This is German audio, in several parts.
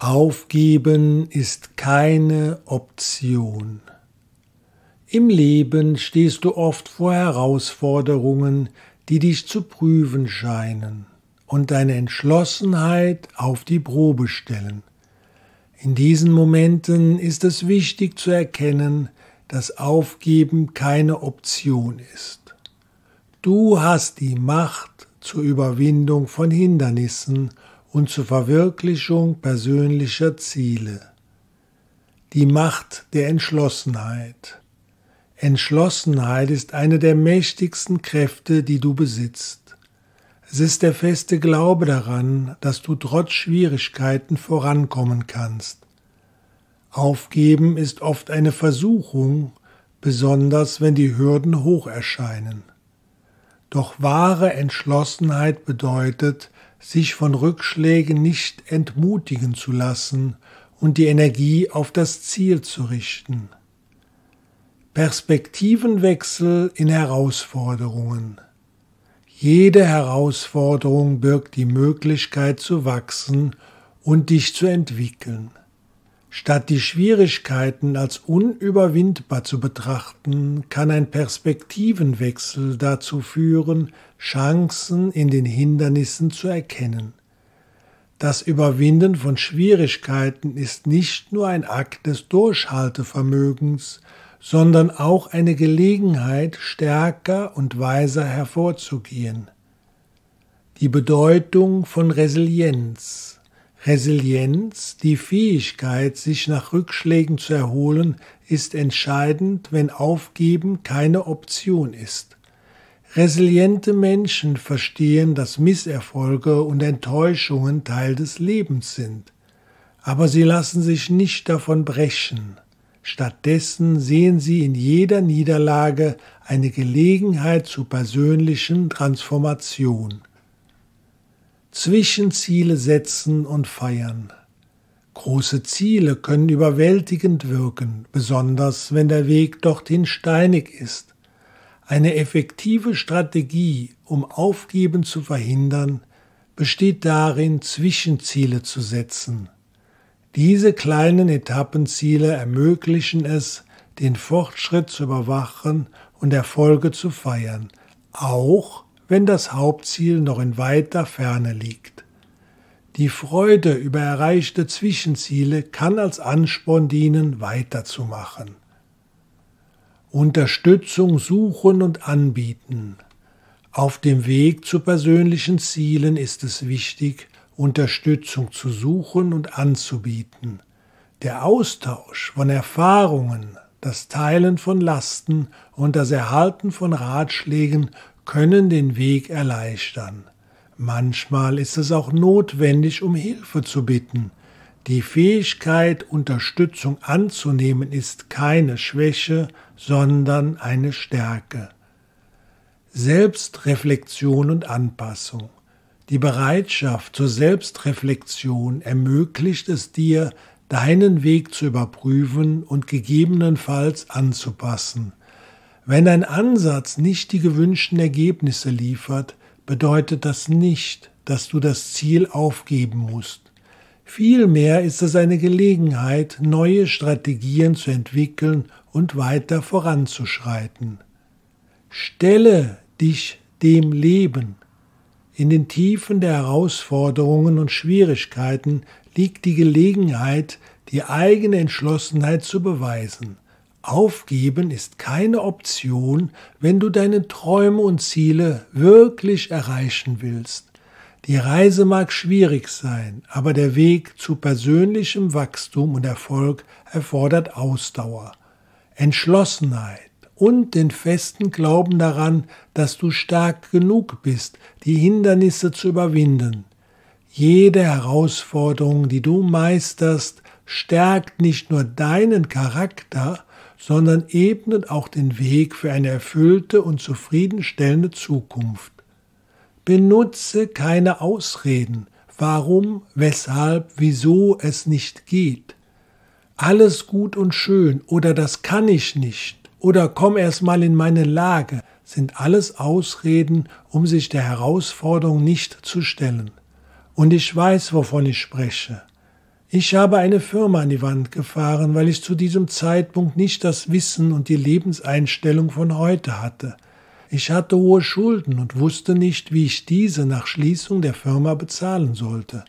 Aufgeben ist keine Option. Im Leben stehst du oft vor Herausforderungen, die dich zu prüfen scheinen und deine Entschlossenheit auf die Probe stellen. In diesen Momenten ist es wichtig zu erkennen, dass Aufgeben keine Option ist. Du hast die Macht zur Überwindung von Hindernissen und zur Verwirklichung persönlicher Ziele. Die Macht der Entschlossenheit. Entschlossenheit ist eine der mächtigsten Kräfte, die du besitzt. Es ist der feste Glaube daran, dass du trotz Schwierigkeiten vorankommen kannst. Aufgeben ist oft eine Versuchung, besonders wenn die Hürden hoch erscheinen. Doch wahre Entschlossenheit bedeutet, sich von Rückschlägen nicht entmutigen zu lassen und die Energie auf das Ziel zu richten. Perspektivenwechsel in Herausforderungen. Jede Herausforderung birgt die Möglichkeit zu wachsen und dich zu entwickeln. Statt die Schwierigkeiten als unüberwindbar zu betrachten, kann ein Perspektivenwechsel dazu führen, Chancen in den Hindernissen zu erkennen. Das Überwinden von Schwierigkeiten ist nicht nur ein Akt des Durchhaltevermögens, sondern auch eine Gelegenheit, stärker und weiser hervorzugehen. Die Bedeutung von Resilienz Resilienz, die Fähigkeit, sich nach Rückschlägen zu erholen, ist entscheidend, wenn Aufgeben keine Option ist. Resiliente Menschen verstehen, dass Misserfolge und Enttäuschungen Teil des Lebens sind. Aber sie lassen sich nicht davon brechen. Stattdessen sehen sie in jeder Niederlage eine Gelegenheit zu persönlichen Transformation. Zwischenziele setzen und feiern. Große Ziele können überwältigend wirken, besonders wenn der Weg dorthin steinig ist. Eine effektive Strategie, um Aufgeben zu verhindern, besteht darin, Zwischenziele zu setzen. Diese kleinen Etappenziele ermöglichen es, den Fortschritt zu überwachen und Erfolge zu feiern, auch wenn das Hauptziel noch in weiter Ferne liegt. Die Freude über erreichte Zwischenziele kann als Ansporn dienen, weiterzumachen. Unterstützung suchen und anbieten. Auf dem Weg zu persönlichen Zielen ist es wichtig, Unterstützung zu suchen und anzubieten. Der Austausch von Erfahrungen, das Teilen von Lasten und das Erhalten von Ratschlägen können den Weg erleichtern. Manchmal ist es auch notwendig, um Hilfe zu bitten. Die Fähigkeit, Unterstützung anzunehmen, ist keine Schwäche, sondern eine Stärke. Selbstreflexion und Anpassung. Die Bereitschaft zur Selbstreflexion ermöglicht es dir, deinen Weg zu überprüfen und gegebenenfalls anzupassen. Wenn ein Ansatz nicht die gewünschten Ergebnisse liefert, bedeutet das nicht, dass du das Ziel aufgeben musst. Vielmehr ist es eine Gelegenheit, neue Strategien zu entwickeln und weiter voranzuschreiten. Stelle dich dem Leben. In den Tiefen der Herausforderungen und Schwierigkeiten liegt die Gelegenheit, die eigene Entschlossenheit zu beweisen. Aufgeben ist keine Option, wenn du deine Träume und Ziele wirklich erreichen willst. Die Reise mag schwierig sein, aber der Weg zu persönlichem Wachstum und Erfolg erfordert Ausdauer, Entschlossenheit und den festen Glauben daran, dass du stark genug bist, die Hindernisse zu überwinden. Jede Herausforderung, die du meisterst, stärkt nicht nur deinen Charakter, sondern ebnet auch den Weg für eine erfüllte und zufriedenstellende Zukunft. Benutze keine Ausreden, warum, weshalb, wieso es nicht geht. Alles gut und schön oder das kann ich nicht oder komm erst mal in meine Lage sind alles Ausreden, um sich der Herausforderung nicht zu stellen. Und ich weiß, wovon ich spreche. Ich habe eine Firma an die Wand gefahren, weil ich zu diesem Zeitpunkt nicht das Wissen und die Lebenseinstellung von heute hatte. Ich hatte hohe Schulden und wusste nicht, wie ich diese nach Schließung der Firma bezahlen sollte.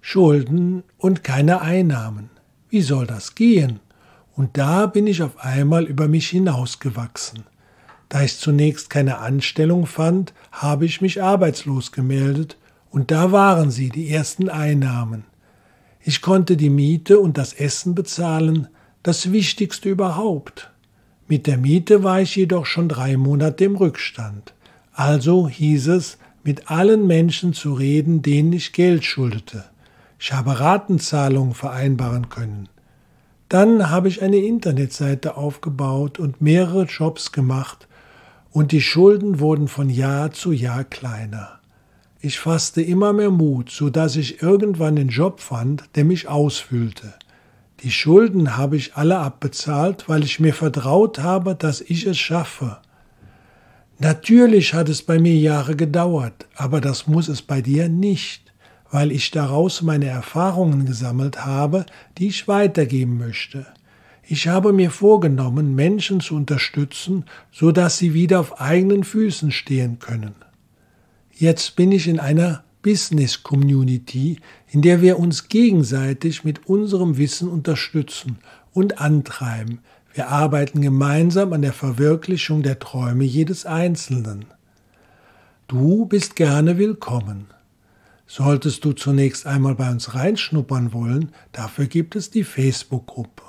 Schulden und keine Einnahmen. Wie soll das gehen? Und da bin ich auf einmal über mich hinausgewachsen. Da ich zunächst keine Anstellung fand, habe ich mich arbeitslos gemeldet, und da waren sie, die ersten Einnahmen. Ich konnte die Miete und das Essen bezahlen, das Wichtigste überhaupt. Mit der Miete war ich jedoch schon drei Monate im Rückstand. Also hieß es, mit allen Menschen zu reden, denen ich Geld schuldete. Ich habe Ratenzahlungen vereinbaren können. Dann habe ich eine Internetseite aufgebaut und mehrere Jobs gemacht, und die Schulden wurden von Jahr zu Jahr kleiner. Ich fasste immer mehr Mut, so dass ich irgendwann den Job fand, der mich ausfüllte. Die Schulden habe ich alle abbezahlt, weil ich mir vertraut habe, dass ich es schaffe. Natürlich hat es bei mir Jahre gedauert, aber das muss es bei dir nicht, weil ich daraus meine Erfahrungen gesammelt habe, die ich weitergeben möchte. Ich habe mir vorgenommen, Menschen zu unterstützen, so dass sie wieder auf eigenen Füßen stehen können. Jetzt bin ich in einer Business Community, in der wir uns gegenseitig mit unserem Wissen unterstützen und antreiben. Wir arbeiten gemeinsam an der Verwirklichung der Träume jedes Einzelnen. Du bist gerne willkommen. Solltest du zunächst einmal bei uns reinschnuppern wollen, dafür gibt es die Facebook-Gruppe.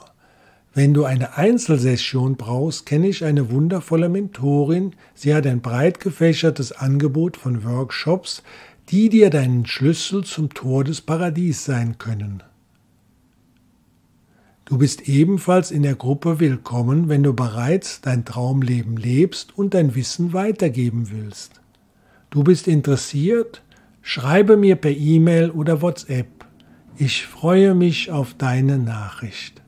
Wenn du eine Einzelsession brauchst, kenne ich eine wundervolle Mentorin. Sie hat ein breit gefächertes Angebot von Workshops, die dir deinen Schlüssel zum Tor des Paradies sein können. Du bist ebenfalls in der Gruppe willkommen, wenn du bereits dein Traumleben lebst und dein Wissen weitergeben willst. Du bist interessiert? Schreibe mir per E-Mail oder WhatsApp. Ich freue mich auf deine Nachricht.